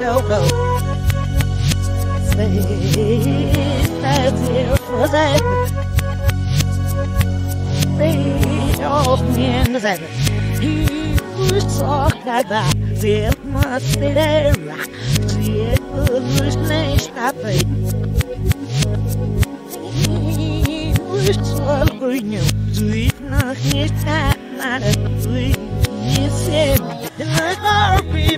no road. Please, my beautiful Zeb. Please, old man Zeb. He was talking about Zeb Mustera. Zeb was nice, I paid. He was talking about Zeb Mustera. Zeb was nice, I paid. He said, there's no people.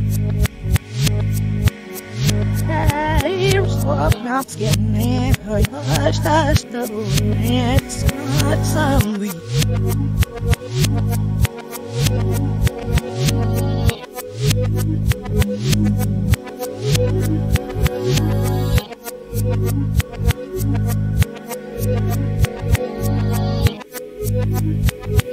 what I'm getting in? Her hush don't zombie Thank